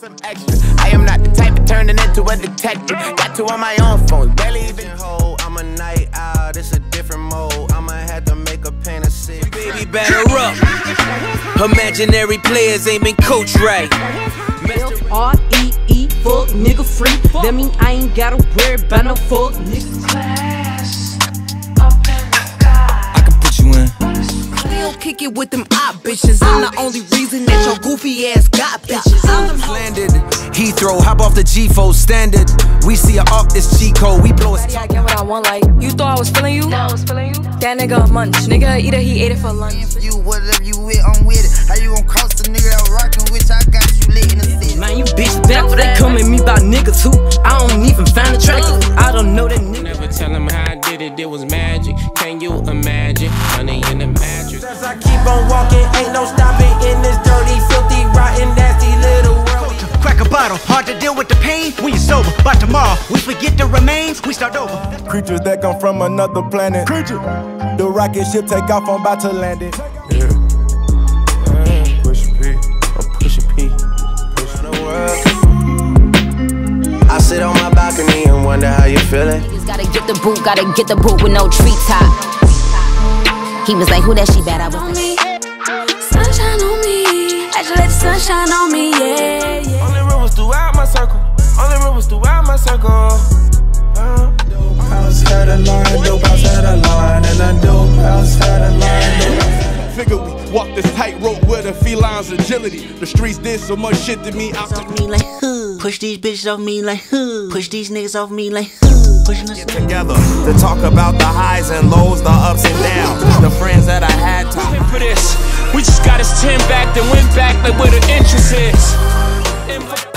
some extra. I am not the type of turning into a detective. Got two on my own phone, barely even Ho, I'm a night owl, this a different mode. I'ma have to make a pain of six. Baby, batter up. Imaginary players ain't been coached right. R E E, fuck nigga free. That mean I ain't gotta worry about no fuck nigga. I kick it with them op bitches. I'm the only reason that your goofy ass got bitches. I'm the Landed. Heathrow, hop off the G4 standard. We see a up, it's G code. We blow it. Yeah, I get what I want. Like, you thought I was feeling you? No, I was feeling you. That nigga munch. Nigga, either he ate it for lunch. You, whatever you with, I'm with it. How you gon' cross the nigga that rockin' with? I got you lit in the city. Man, you bitch back for they come at me by niggas who I don't even find attractive. I don't know that nigga. Never tell him how I did it, it was magic. Can you imagine? Money in the mattress. As I keep on walking, ain't no stopping in this dirty, filthy, rotten, nasty little world. Crack a bottle, hard to deal with the pain when you're sober. By tomorrow, we forget the remains, we start over. Creatures that come from another planet. Creature. The rocket ship take off, I'm about to land it. Mm. Push P, I'm pushing P. Pushing the world. I sit on my balcony and wonder how you feeling. Niggas gotta get the boot, gotta get the boot with no treetop. He was like, who that she bad? I was like, sunshine on me. I just let the sunshine on me, yeah, yeah. Only rumors throughout my circle. Only rumors throughout my circle. Uh, House had a line, dope house had a line, and a dope house had a line. figure we walk this tightrope with a feline's agility. The streets did so much shit to me. I off me like huh. Push these bitches off me like huh. Push these niggas off me like huh. Pushing us together to talk about the highs and lows, the ups and downs. The friends that I had time. For this, we just got his 10 back, then went back like where the interest is.